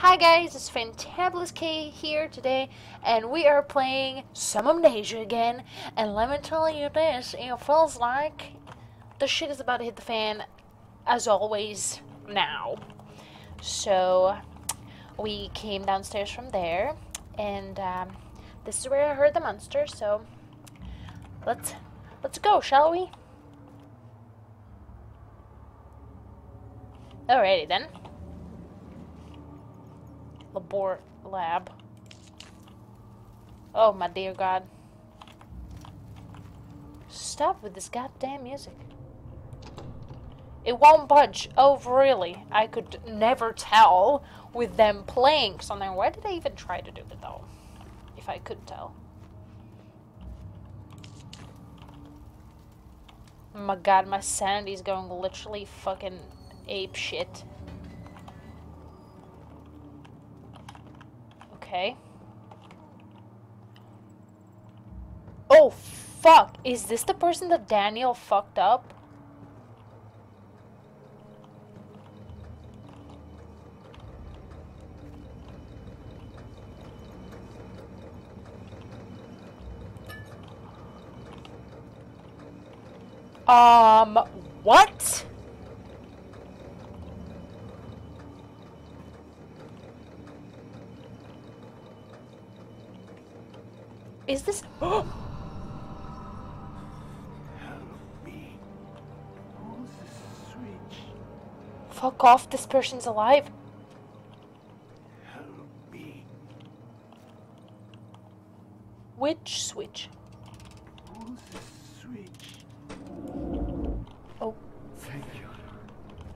Hi guys, it's Fantabulous K here today, and we are playing some Amnesia again. And let me tell you this, it feels like the shit is about to hit the fan, as always, now. So, we came downstairs from there, and um, this is where I heard the monster, so let's, let's go, shall we? Alrighty then. Labor lab. Oh my dear god. Stop with this goddamn music. It won't budge. Oh, really? I could never tell with them playing something. Why did I even try to do it though? If I could tell. Oh my god, my sanity is going literally fucking ape shit. Okay. Oh, fuck. Is this the person that Daniel fucked up? Um, what? Is this? Help me. Who's the switch? Fuck off, this person's alive. Help me. Which switch? Who's the switch? Oh. Thank you.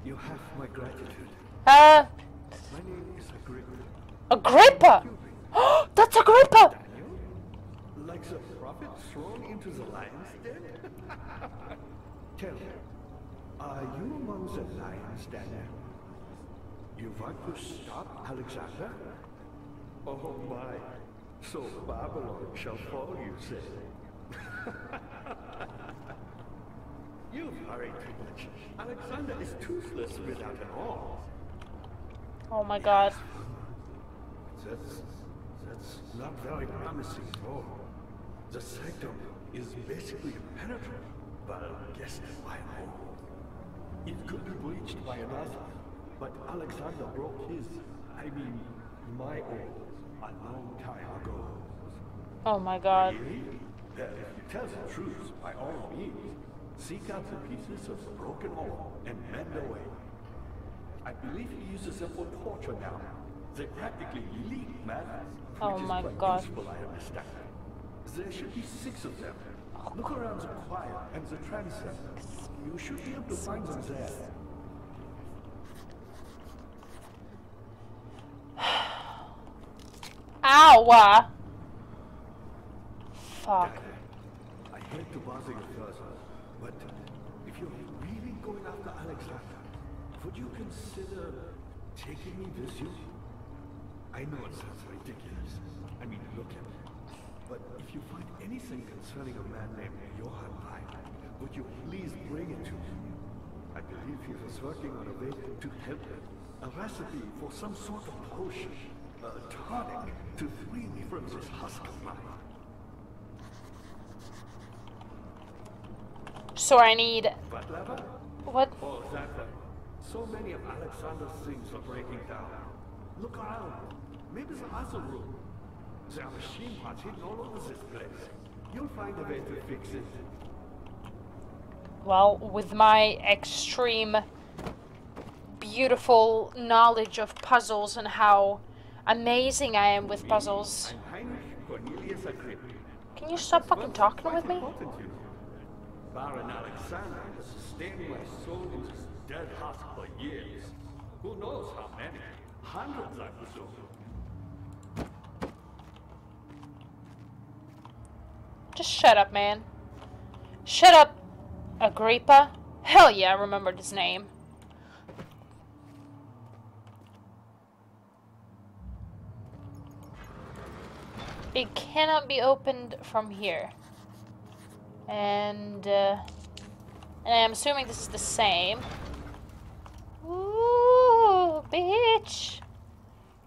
You have my gratitude. Uh, My name is Agrippa. Agrippa! That's Agrippa! Daniel? Like the prophet thrown into the lion's den? Tell me, are you the lions, You want to stop Alexander? Oh my. So Babylon shall fall, you say. You've hurried too much. Alexander is toothless without an arm. Oh my god. That's that's not very promising at all. The sanctum is basically impenetrable, but guess why more? It could be breached by another, but Alexander broke his, I mean, my own, a long time ago. Oh my god. Really? Uh, you tell the truth, by all means, seek out the pieces of the broken arm and mend away. I believe he uses them for torture now. They practically leak madness. Oh my God. Useful, I understand. There should be six of them. Look around the choir and the transept. You should be able to find them there. Ow! uh. Fuck. I hate to bother you further, but if you're really going after Alexander, would you consider taking me with you? I know it sounds ridiculous. I mean, look at me. If you find anything concerning a man named Johann Weyer, would you please bring it to me? I believe he was working on a way to help him. A recipe for some sort of potion, a tonic, to free me from this husk of mine. So I need. What? Oh, that way. So many of Alexander's things are breaking down. Look around. Maybe the other room. There are machine parts hidden all over this place. You'll find a way to fix it. Well, with my extreme beautiful knowledge of puzzles and how amazing I am with puzzles. Can you stop fucking talking with me? Baron Alexander has sustained my soul in this dead heart for years. Who knows how many? Hundreds, I presume. Just shut up, man. Shut up, Agrippa. Hell yeah, I remembered his name. It cannot be opened from here. And, uh, and I'm assuming this is the same. Ooh, bitch.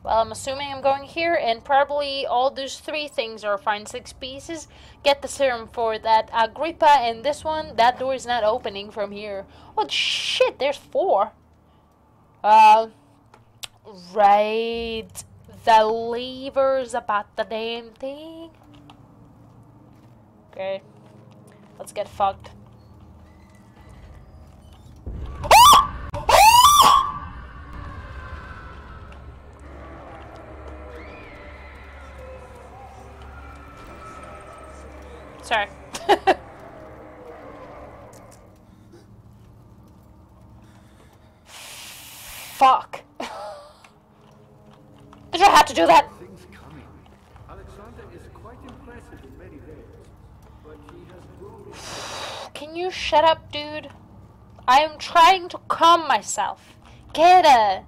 Well, I'm assuming I'm going here, and probably all those three things are find six pieces, get the serum for that Agrippa, and this one, that door is not opening from here. Oh, shit, there's four. Uh, right. The levers about the damn thing. Okay. Let's get fucked. Sorry. Fuck. Did you have to do that? Things coming. Alexander is quite impressive in many ways, but he has. Can you shut up, dude? I am trying to calm myself. Get a.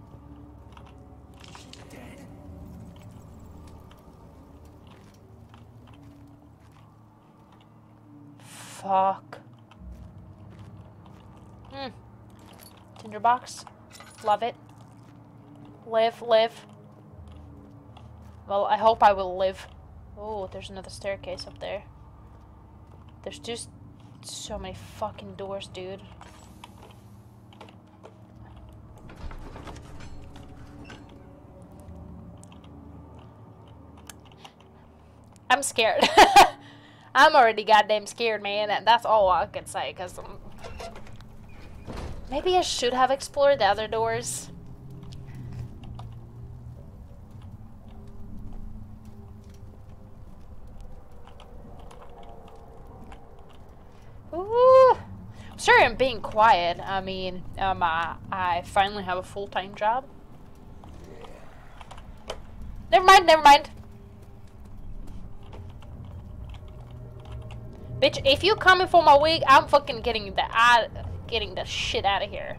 Fuck. Hmm. Tinderbox. Love it. Live, live. Well, I hope I will live. Oh, there's another staircase up there. There's just so many fucking doors, dude. I'm scared. I'm already goddamn scared, man. That's all I can say, because... Maybe I should have explored the other doors. Ooh. Sorry I'm being quiet. I mean, um, I finally have a full-time job. Never mind, never mind. Bitch, if you coming for my wig, I'm fucking getting the out, getting the shit out of here.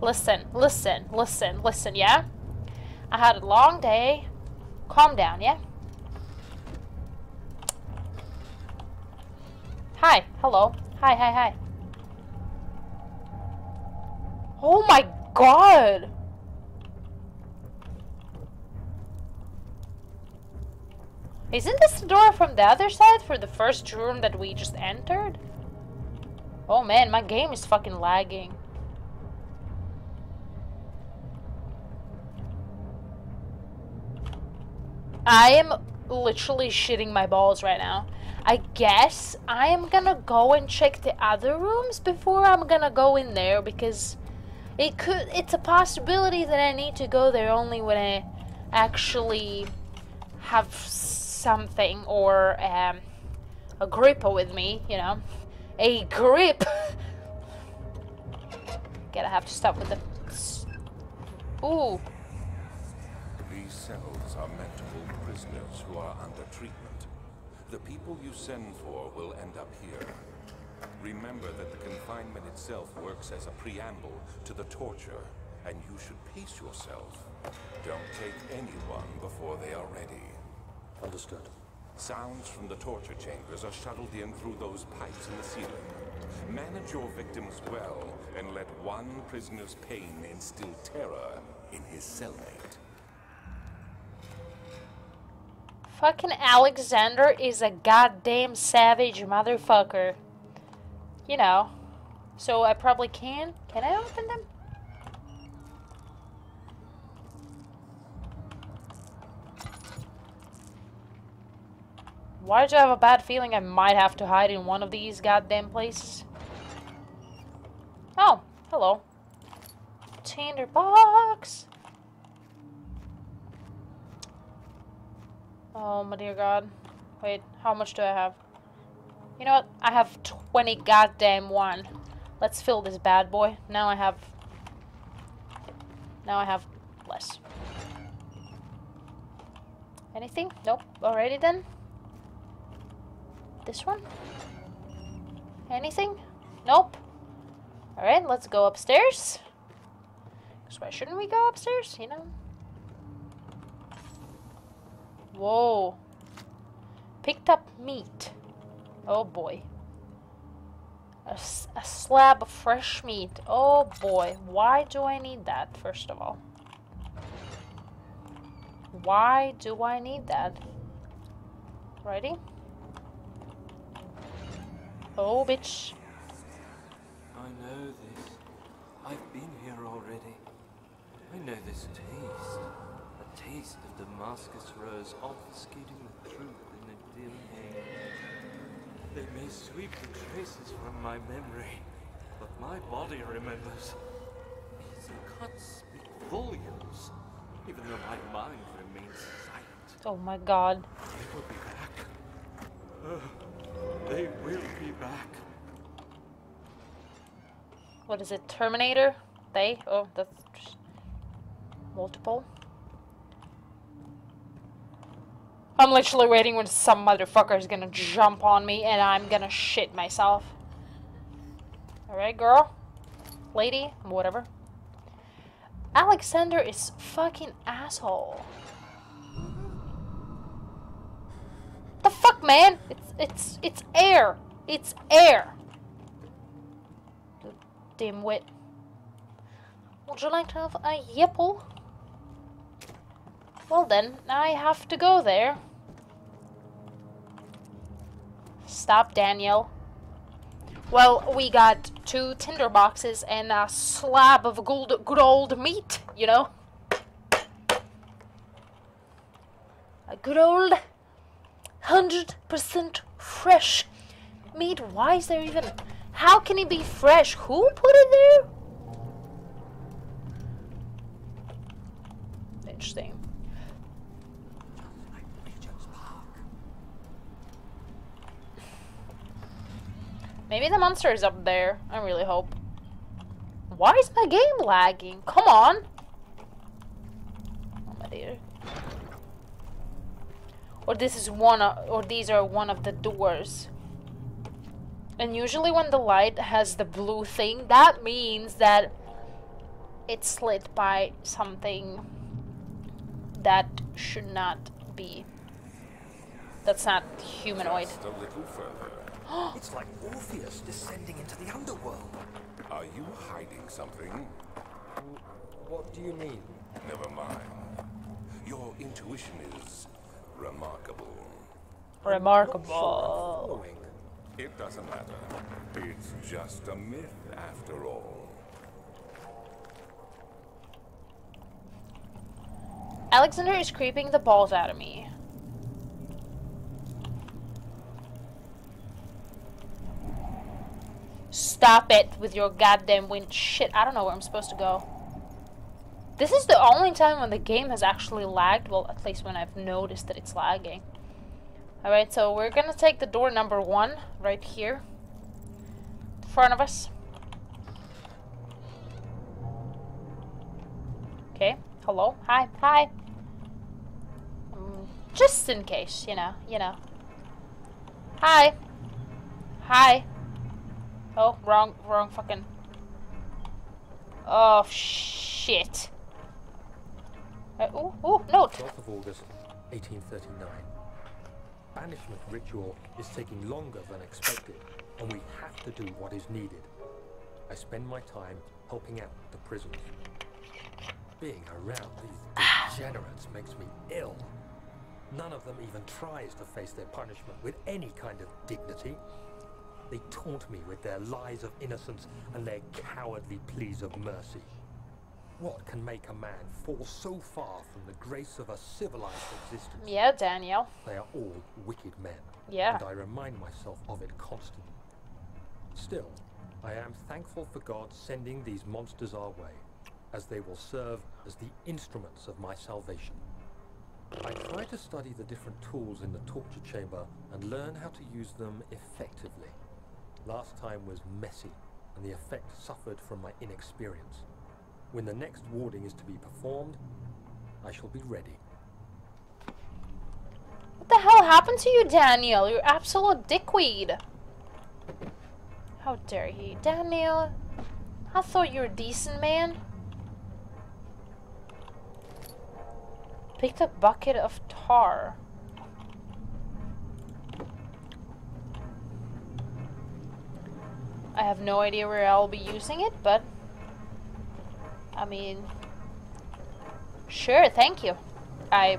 Listen, listen, listen, listen, yeah? I had a long day. Calm down, yeah? Hi, hello. Hi, hi, hi. Oh my god! Isn't this the door from the other side for the first room that we just entered? Oh man, my game is fucking lagging. I am literally shitting my balls right now. I guess I am gonna go and check the other rooms before I'm gonna go in there because it could it's a possibility that I need to go there only when I actually have something or um, Agrippa with me, you know. A grip! Gotta have to stop with the... Ooh. These cells are meant to hold prisoners who are under treatment. The people you send for will end up here. Remember that the confinement itself works as a preamble to the torture, and you should pace yourself. Don't take anyone before they are ready. Understood. Sounds from the torture chambers are shuttled in through those pipes in the ceiling. Manage your victims well, and let one prisoner's pain instill terror in his cellmate. Fucking Alexander is a goddamn savage motherfucker. You know. So I probably can. Can I open them? Why do I have a bad feeling I might have to hide in one of these goddamn places? Oh, hello. Tinderbox. Oh my dear god. Wait, how much do I have? You know what? I have 20 goddamn one. Let's fill this bad boy. Now I have... Now I have less. Anything? Nope. Alrighty then. This one? Anything? Nope. Alright, let's go upstairs. Because why shouldn't we go upstairs, you know? Whoa. Picked up meat. Oh boy. A slab of fresh meat. Oh boy, why do I need that, first of all? Why do I need that? Ready? Oh, bitch. I know this. I've been here already. I know this taste. A taste of Damascus rose obfuscating the truth in a dim haze. They may sweep the traces from my memory, but my body remembers. These cuts speak volumes, even though my mind remains silent. Oh my god. They will be back. Uh, they will be back. What is it? Terminator? They? Oh, that's multiple. I'm literally waiting when some motherfucker is gonna jump on me and I'm gonna shit myself. Alright, girl? Lady? Whatever. Alexander is fucking asshole. The man? It's it's it's air. It's air. You dimwit. Would you like to have a yipple? Well then, I have to go there. Stop, Daniel. Well, we got two tinder boxes and a slab of good, good old meat, you know? A good old 100% fresh meat. Why is there even... How can it be fresh? Who put it there? Interesting. Maybe the monster is up there. I really hope. Why is my game lagging? Come on! Oh my dear. Or this is one of, or these are one of the doors. And usually when the light has the blue thing, that means that it's lit by something that should not be. That's not humanoid. Just a little further. It's like Orpheus descending into the underworld. Are you hiding something? What do you mean? Never mind. Your intuition is remarkable. Remarkable. It doesn't matter. It's just a myth after all. Alexander is creeping the balls out of me. Stop it with your goddamn wind shit. I don't know where I'm supposed to go. This is the only time when the game has actually lagged. Well, at least when I've noticed that it's lagging. Alright, so we're gonna take the door number one right here. In front of us. Okay. Hello. Hi. Hi. Um, just in case, you know, you know. Hi. Hi. Oh, wrong, wrong fucking. Oh shit. Uh, ooh, note. 12th of August, 1839. Banishment ritual is taking longer than expected, and we have to do what is needed. I spend my time helping out the prisoners. Being around these degenerates makes me ill. None of them even tries to face their punishment with any kind of dignity. They taunt me with their lies of innocence and their cowardly pleas of mercy. What can make a man fall so far from the grace of a civilized existence? Yeah, Daniel. They are all wicked men. Yeah. And I remind myself of it constantly. Still, I am thankful for God sending these monsters our way, as they will serve as the instruments of my salvation. I try to study the different tools in the torture chamber and learn how to use them effectively. Last time was messy, and the effect suffered from my inexperience. When the next warding is to be performed, I shall be ready. What the hell happened to you, Daniel? You're absolute dickweed. How dare he? Daniel, I thought you were a decent man. Picked a bucket of tar. I have no idea where I'll be using it, but I mean, sure, thank you. I.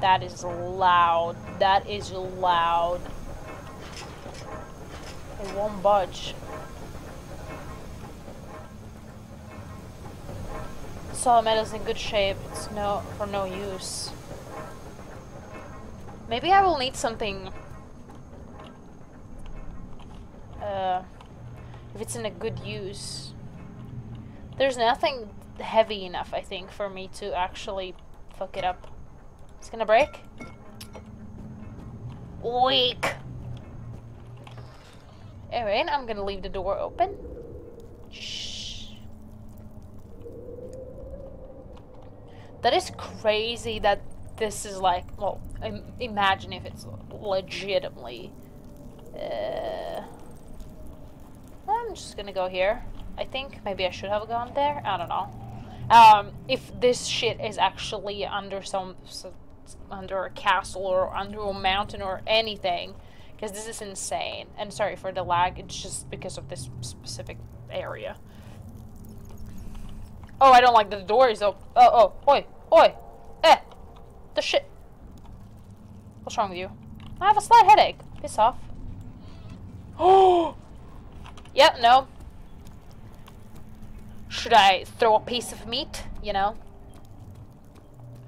That is loud. That is loud. It won't budge. Solid metal's in good shape. It's no for no use. Maybe I will need something. Uh, if it's in a good use. There's nothing heavy enough, I think, for me to actually fuck it up. It's gonna break. Weak. Alright, I'm gonna leave the door open. Shh. That is crazy that this is like, well, Im imagine if it's legitimately. Uh, I'm just gonna go here. I think maybe I should have gone there. I don't know. Um, if this shit is actually under some, some under a castle or under a mountain or anything, because this is insane. And sorry for the lag. It's just because of this specific area. Oh, I don't like the door is open. Oh, oh, oi, oi, eh, the shit. What's wrong with you? I have a slight headache. Piss off. Oh! yep, no. Should I throw a piece of meat? You know?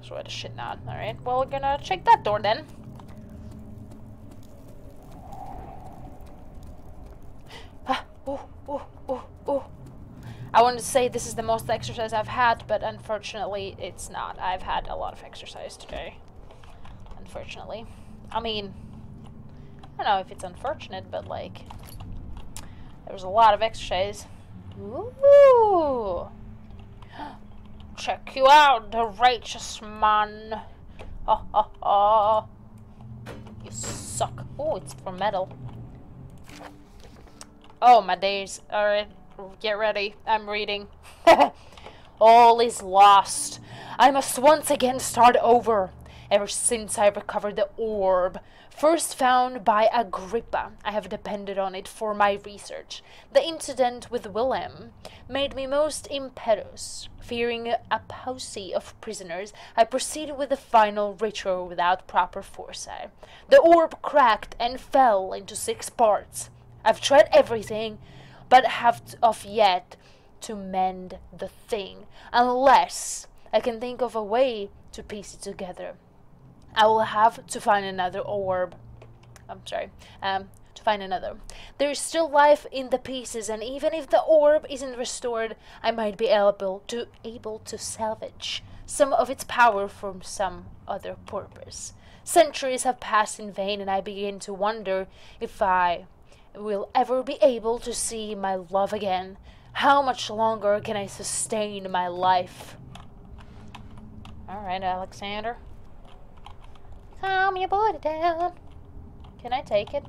Throw the shit not. Alright, well, we're gonna check that door then. Ah, ooh, ooh, ooh, ooh. I wanted to say this is the most exercise I've had, but unfortunately it's not. I've had a lot of exercise today. Unfortunately. I mean, I don't know if it's unfortunate, but like, there was a lot of exercise. Ooh! Check you out, the righteous man. Oh, oh, oh. You suck. Oh, it's for metal. Oh, my days. Alright, get ready. I'm reading. All is lost. I must once again start over. Ever since I recovered the orb, first found by Agrippa, I have depended on it for my research. The incident with Willem made me most impetuous. Fearing a posse of prisoners, I proceeded with the final ritual without proper foresight. The orb cracked and fell into six parts. I've tried everything, but have of yet to mend the thing, unless I can think of a way to piece it together. I will have to find another orb. I'm sorry. Um, to find another. There is still life in the pieces, and even if the orb isn't restored, I might be able to able to salvage some of its power from some other purpose. Centuries have passed in vain, and I begin to wonder if I will ever be able to see my love again. How much longer can I sustain my life? Alright, Alexander. Calm your body down. Can I take it?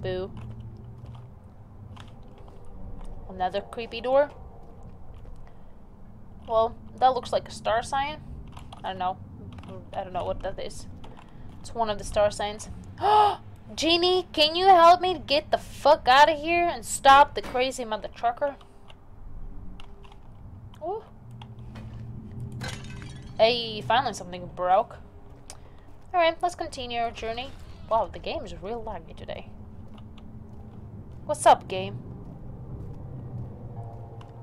Boo. Another creepy door. Well, that looks like a star sign. I don't know. I don't know what that is. It's one of the star signs. Genie, can you help me get the fuck out of here and stop the crazy mother trucker? Ooh. Hey, finally something broke. Alright, let's continue our journey. Wow, the game is real laggy today. What's up, game?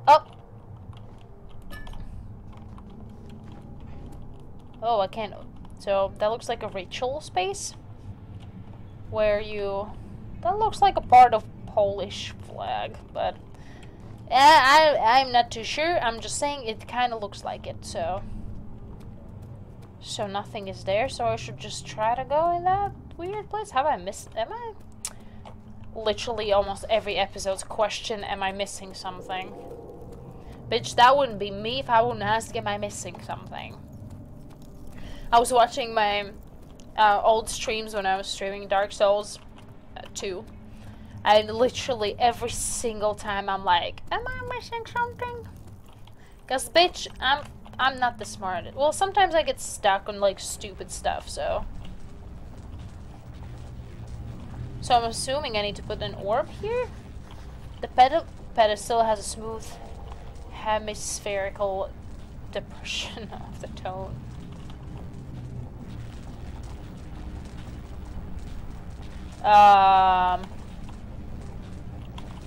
Oh! Oh, I can't... So, that looks like a ritual space? Where you... That looks like a part of Polish flag, but... Eh, I, I'm not too sure. I'm just saying it kind of looks like it, so... So nothing is there, so I should just try to go in that weird place? Have I missed... Am I... Literally almost every episode's question, am I missing something? Bitch, that wouldn't be me if I wouldn't ask, am I missing something? I was watching my uh, old streams when I was streaming Dark Souls uh, 2. And literally every single time I'm like, am I missing something? Because, bitch, I'm I'm not the smartest. Well, sometimes I get stuck on, like, stupid stuff, so... So I'm assuming I need to put an orb here? The pedal pedestal has a smooth hemispherical depression of the tone. Um.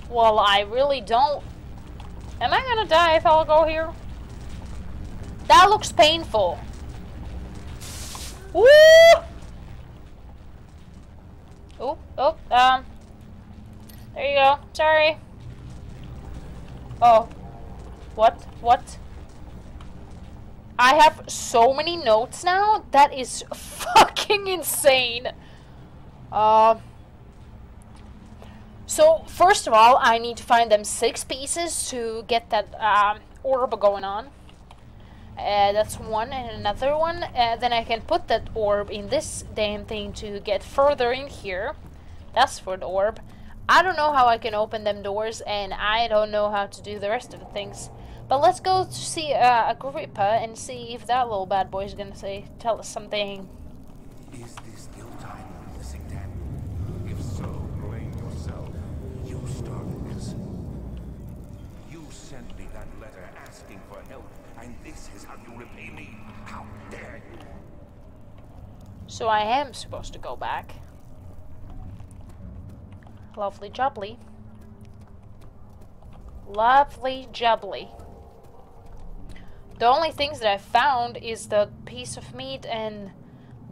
Well, I really don't. Am I gonna die if I'll go here? That looks painful. Woo! Oh, oh, um. There you go. Sorry. Oh. What? What? I have so many notes now. That is fucking insane. Uh, so, first of all, I need to find them six pieces to get that um, orb going on. Uh, that's one and another one. Uh, then I can put that orb in this damn thing to get further in here. That's for the orb. I don't know how I can open them doors, and I don't know how to do the rest of the things. But let's go to see uh, Agrippa and see if that little bad boy is gonna say, tell us something. Repay me. How dare you? So I am supposed to go back. Lovely jubbly. Lovely jubbly. The only things that I found is the piece of meat and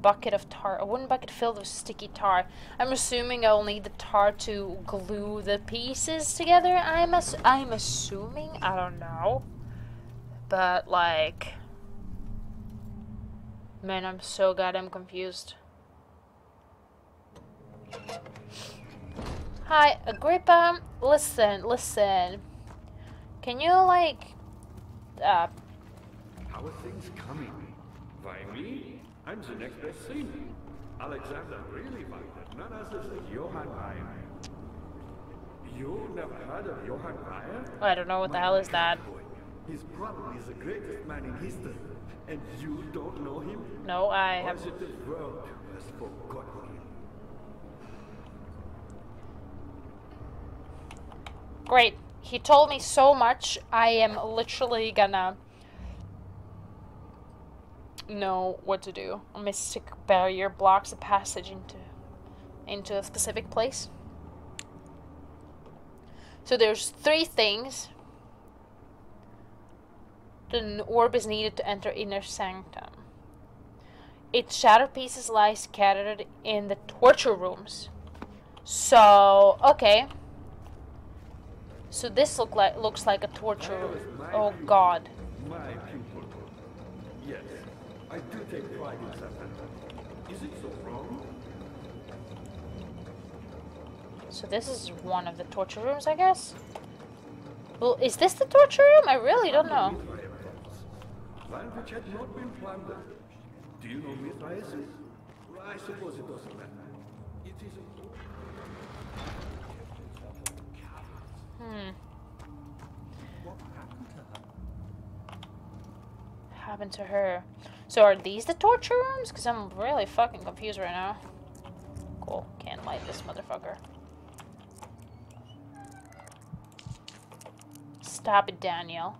bucket of tar. A wooden bucket filled with sticky tar. I'm assuming I'll need the tar to glue the pieces together. I'm ass I'm assuming. I don't know. But like Man, I'm so goddamn confused. Hi, Agrippa. Listen, listen. Can you like, uh, How are things coming? Why me? I'm the next best thing. Alexander really wanted none other than Johann Weyer. You never heard of Johann Weyer? I don't know what the hell is that. Boy, he's probably the greatest man in history. And you don't know him? No, I Or have. is it the world who has forgotten him? Great. He told me so much. I am literally gonna know what to do. A mystic barrier blocks the passage into into a specific place. So there's three things. The orb is needed to enter inner sanctum. Its shattered pieces lie scattered in the torture rooms. So okay. So this look like looks like a torture room. Oh God. Yes, I do take pride in that. Is it so wrong? So this is one of the torture rooms, I guess. Well, is this the torture room? I really don't know. Land which had not been plundered. Do you know Mithraeus? Well, I suppose it doesn't matter. It is a Hmm. What happened to her? Happened to her. So are these the torture rooms? Because I'm really fucking confused right now. Cool. Can't light this motherfucker. Stop it, Daniel.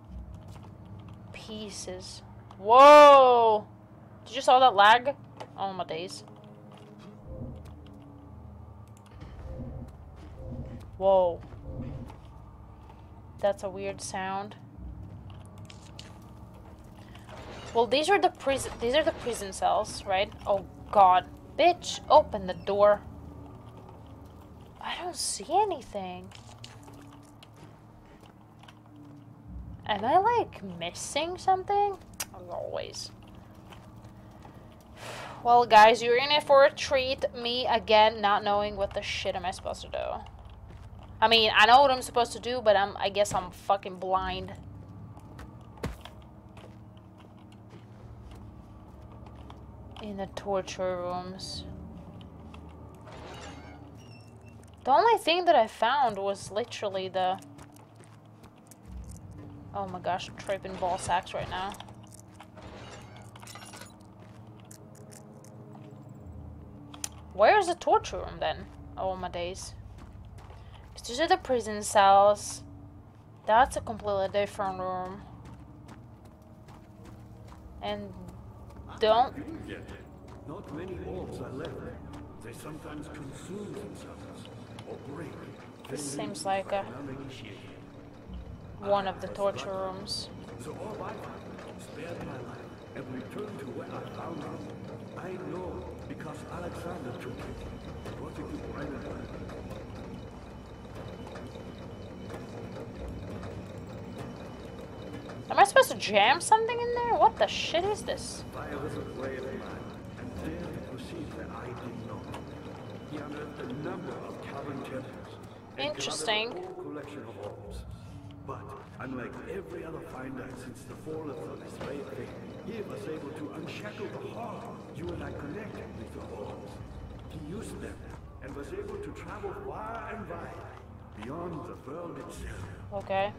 Pieces. Whoa! Did you saw that lag? Oh my days. Whoa. That's a weird sound. Well, these are the prison. These are the prison cells, right? Oh God, bitch! Open the door. I don't see anything. Am I like missing something? As always. Well, guys, you're in it for a treat. Me again, not knowing what the shit am I supposed to do. I mean, I know what I'm supposed to do, but I'm. I guess I'm fucking blind. in the torture rooms. The only thing that I found was literally the... Oh my gosh, I'm tripping ball sacks right now. Where's the torture room then? Oh my days. 'Cause these are the prison cells. That's a completely different room. And don't not many orbs are left. They sometimes consume themselves or break. this seems like a one of the torture rooms. So all I spared my life and returned to where I found it. I Alexander took it. Brought it to Brandenburg. Am I supposed to jam something in there? What the shit is this? Fire was a way of mine, and dared to proceed where I did not. He unearthed a number of temples. Interesting. collection of orbs. Unlike every other finder since the fall of the Spade thing, he was able to unshackle the heart you and I connected with the orbs. He used them and was able to travel far and wide, beyond the world itself. Okay.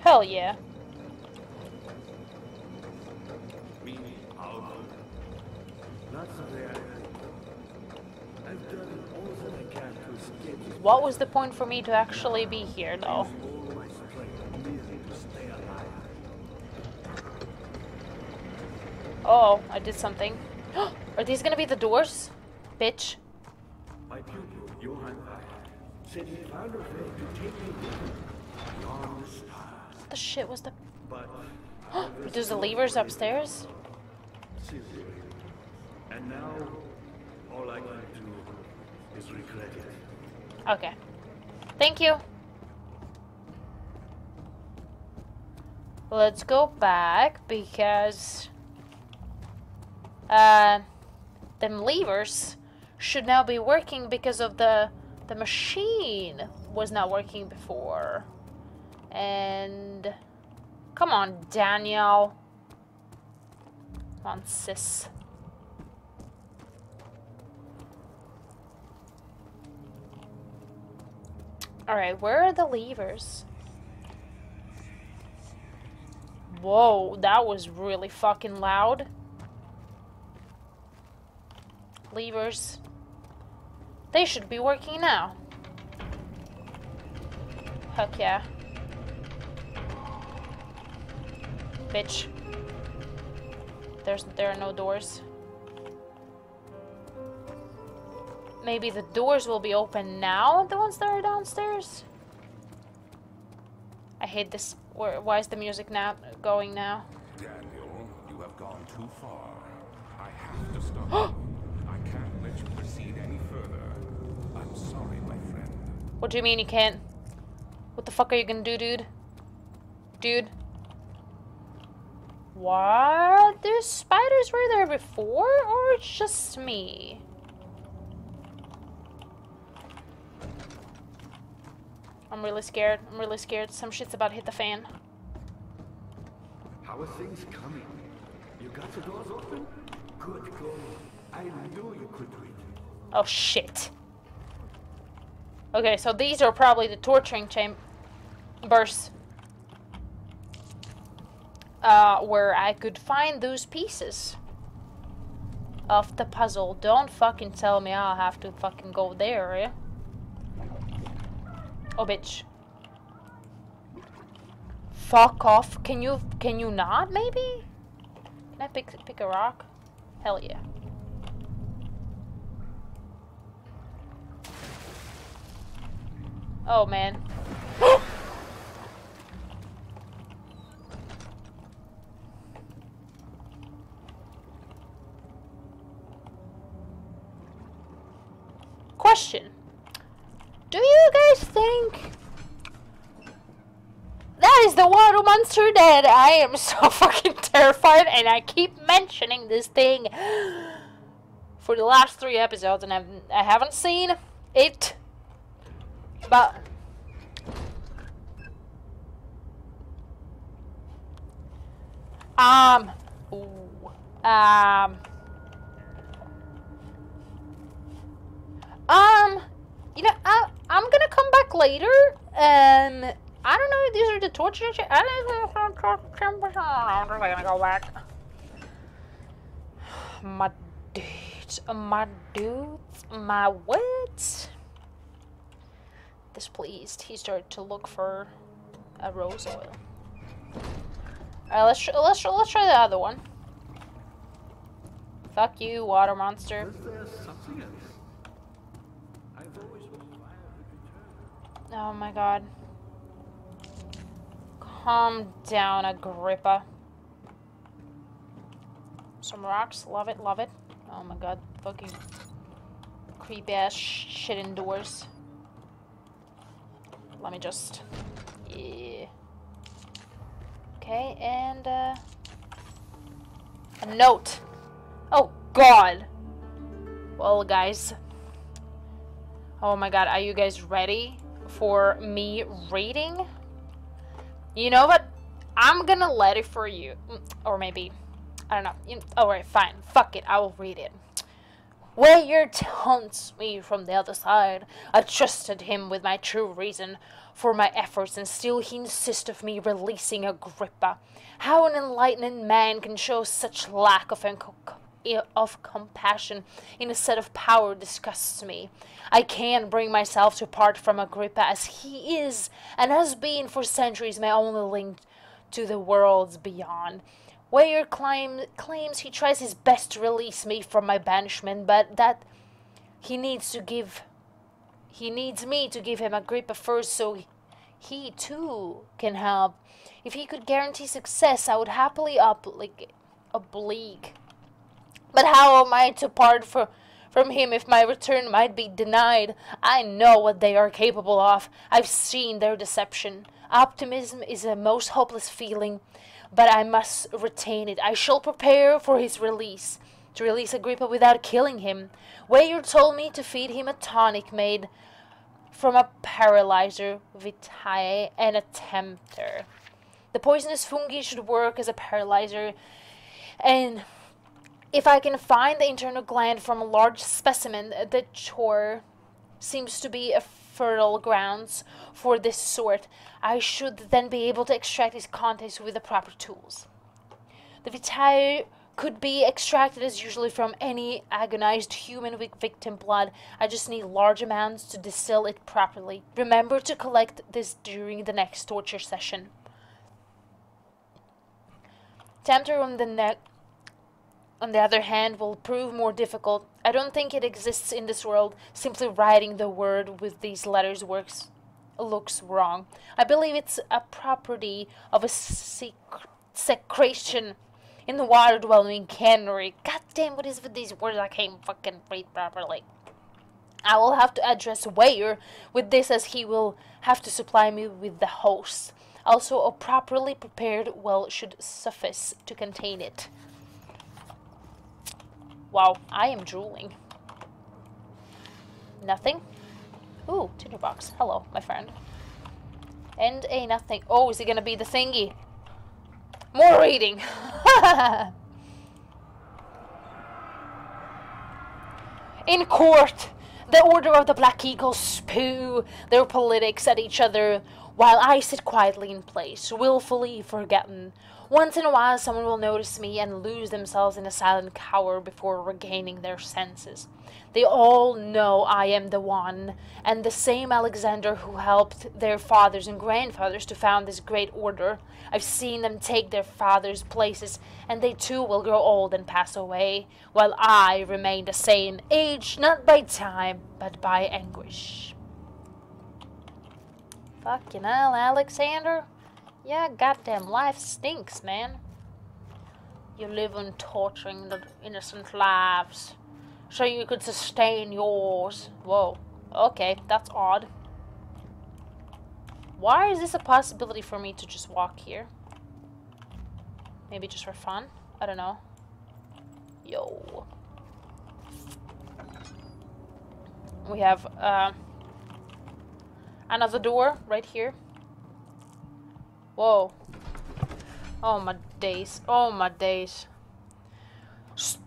Hell yeah. That's the reality. I've done all that I can to escape this What was the point for me to actually be here though? all my strength merely to stay alive. Oh, I did something. Are these gonna be the doors? Bitch. My pupil, Johann said he found a way to take me beyond the stars. What the shit was the. But Are the levers upstairs? and now all I can do is regret it. Okay. Thank you. Let's go back because uh, them levers should now be working because of the the machine was not working before. And come on, Daniel. Come on, sis. Alright, where are the levers? Whoa, that was really fucking loud. Levers. They should be working now. Heck yeah. Bitch. There's there are no doors. Maybe the doors will be open now, the ones that are downstairs? I hate this. Where, why is the music now going now? Daniel, you have gone too far. I have to stop. I can't let you proceed any further. I'm sorry, my friend. What do you mean you can't? What the fuck are you gonna do, dude? Dude? What? There's spiders were there before? Or it's just me? I'm really scared. I'm really scared. Some shit's about to hit the fan. How are things coming? You got the doors open? Good going. I knew you could do it. Oh shit. Okay, so these are probably the torturing chambers. Uh, where I could find those pieces of the puzzle. Don't fucking tell me I'll have to fucking go there, yeah? Oh, bitch. Fuck off. Can you, can you not, maybe? Can I pick, pick a rock? Hell yeah. Oh man. Question. Think? That is the water monster that I am so fucking terrified and I keep mentioning this thing for the last three episodes and I've, I haven't seen it. But um um um you know I I'm gonna come back later um I don't know. If these are the torture. I don't know. I'm just gonna go back. My dudes, my dudes, my what? Displeased, he started to look for a rose oil. Alright, let's tr- let's tr- let's try the other one. Fuck you, water monster. Was there something else? I've always hoped fire would return. Oh my god. Calm down, Agrippa. Some rocks, love it, love it. Oh my god, fucking creepy ass shit indoors. Let me just. Yeah. Okay, and uh. A note! Oh god! Well, guys. Oh my god, are you guys ready for me reading? You know what? I'm gonna let it for you. Mm, Or maybe. I don't know. Alright, fine. Fuck it. I will read it. Weyer taunts me from the other side. I trusted him with my true reason for my efforts, and still he insists of me releasing Agrippa. How an enlightened man can show such lack of enco- of compassion in a set of power disgusts me. I can't bring myself to part from Agrippa as he is and has been for centuries my only link to the worlds beyond. Weyer claim, claims he tries his best to release me from my banishment, but that he needs to give he needs me to give him Agrippa first so he too can help. If he could guarantee success, I would happily oblig oblige. But how am I to part fro- from him if my return might be denied? I know what they are capable of. I've seen their deception. Optimism is a most hopeless feeling, but I must retain it. I shall prepare for his release. To release Agrippa without killing him. Weyer told me to feed him a tonic made from a paralyzer, vitae, and a tempter. The poisonous fungi should work as a paralyzer, and if I can find the internal gland from a large specimen, the chore seems to be a fertile grounds for this sort. I should then be able to extract its contents with the proper tools. The vitae could be extracted as usually from any agonized human victim blood. I just need large amounts to distill it properly. Remember to collect this during the next torture session. Tempter on the neck on the other hand, will prove more difficult. I don't think it exists in this world. Simply writing the word with these letters works looks wrong. I believe it's a property of a sec- secretion in the water dwelling cannery. God damn, what is with these words? I can't fucking read properly. I will have to address Weyer with this as he will have to supply me with the host. Also, a properly prepared well should suffice to contain it. Wow, I am drooling. Nothing? Ooh, tinderbox. Hello, my friend. And a nothing. Oh, is it gonna be the thingy? More reading! In court, the Order of the Black Eagles spew their politics at each other while I sit quietly in place, willfully forgotten. Once in a while, someone will notice me and lose themselves in a silent cower before regaining their senses. They all know I am the one, and the same Alexander who helped their fathers and grandfathers to found this great order. I've seen them take their fathers' places, and they too will grow old and pass away, while I remain the same, aged not by time, but by anguish. Fucking hell, Alexander. Yeah, goddamn life stinks, man. You live on torturing the innocent lives so you could sustain yours. Whoa. Okay, that's odd. Why is this a possibility for me to just walk here? Maybe just for fun? I don't know. Yo. We have uh, another door right here. Whoa. Oh my days. Oh my days.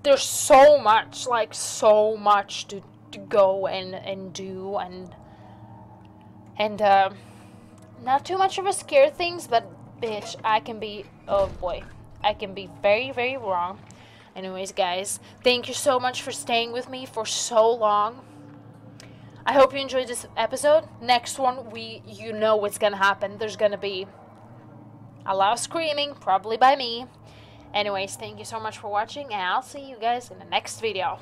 There's so much, like so much to, to go and, and do and and uh, not too much of a scare things, but bitch, I can be, oh boy, I can be very, very wrong. Anyways, guys, thank you so much for staying with me for so long. I hope you enjoyed this episode. Next one, we, you know what's gonna happen. There's gonna be a lot of screaming, probably by me. Anyways, thank you so much for watching, and I'll see you guys in the next video.